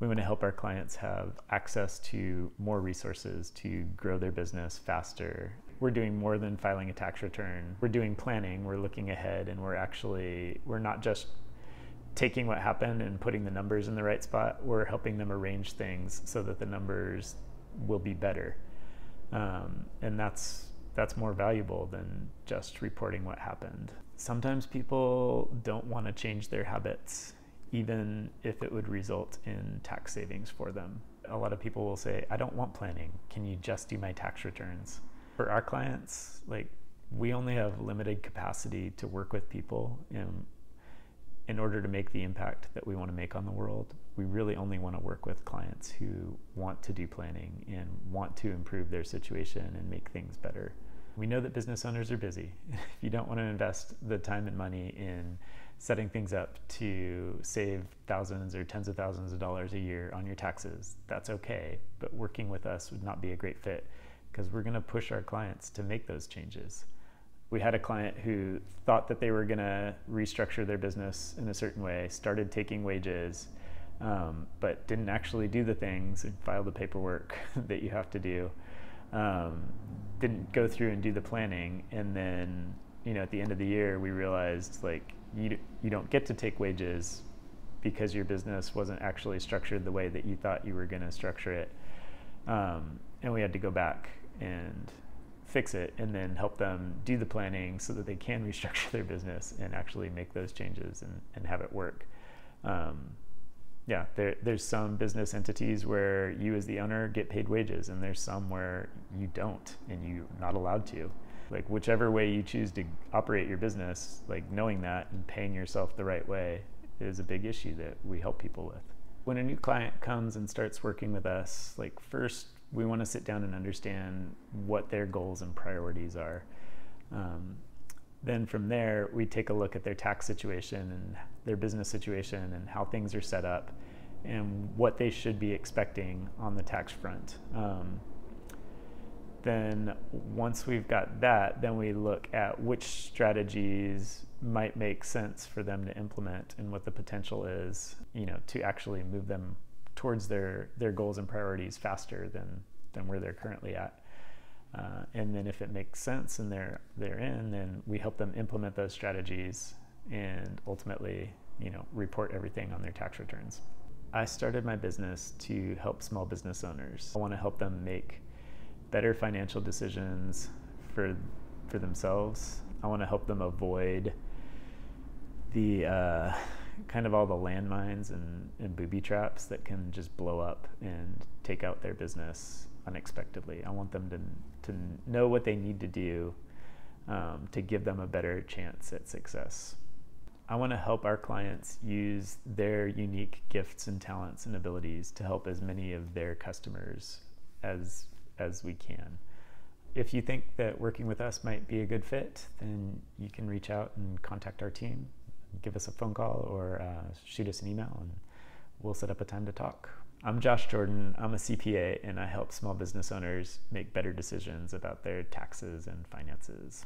We want to help our clients have access to more resources to grow their business faster. We're doing more than filing a tax return. We're doing planning, we're looking ahead, and we're actually, we're not just taking what happened and putting the numbers in the right spot, we're helping them arrange things so that the numbers will be better. Um, and that's that's more valuable than just reporting what happened. Sometimes people don't want to change their habits even if it would result in tax savings for them. A lot of people will say, I don't want planning. Can you just do my tax returns? For our clients, like we only have limited capacity to work with people in, in order to make the impact that we want to make on the world. We really only want to work with clients who want to do planning and want to improve their situation and make things better. We know that business owners are busy. if you don't want to invest the time and money in setting things up to save thousands or tens of thousands of dollars a year on your taxes, that's okay. But working with us would not be a great fit because we're going to push our clients to make those changes. We had a client who thought that they were going to restructure their business in a certain way, started taking wages, um, but didn't actually do the things and file the paperwork that you have to do. Um, didn't go through and do the planning, and then you know at the end of the year we realized like you, you don't get to take wages because your business wasn't actually structured the way that you thought you were going to structure it. Um, and we had to go back and fix it and then help them do the planning so that they can restructure their business and actually make those changes and, and have it work. Um, yeah, there, there's some business entities where you as the owner get paid wages and there's some where you don't and you're not allowed to like whichever way you choose to operate your business like knowing that and paying yourself the right way is a big issue that we help people with. When a new client comes and starts working with us like first we want to sit down and understand what their goals and priorities are. Um, then from there we take a look at their tax situation and their business situation and how things are set up and what they should be expecting on the tax front. Um, then once we've got that, then we look at which strategies might make sense for them to implement and what the potential is, you know, to actually move them towards their their goals and priorities faster than than where they're currently at. Uh, and then if it makes sense and they're they're in, then we help them implement those strategies and ultimately, you know, report everything on their tax returns. I started my business to help small business owners. I want to help them make better financial decisions for for themselves. I want to help them avoid the uh, kind of all the landmines and, and booby traps that can just blow up and take out their business unexpectedly. I want them to, to know what they need to do um, to give them a better chance at success. I want to help our clients use their unique gifts and talents and abilities to help as many of their customers as as we can. If you think that working with us might be a good fit, then you can reach out and contact our team, give us a phone call, or uh, shoot us an email, and we'll set up a time to talk. I'm Josh Jordan. I'm a CPA, and I help small business owners make better decisions about their taxes and finances.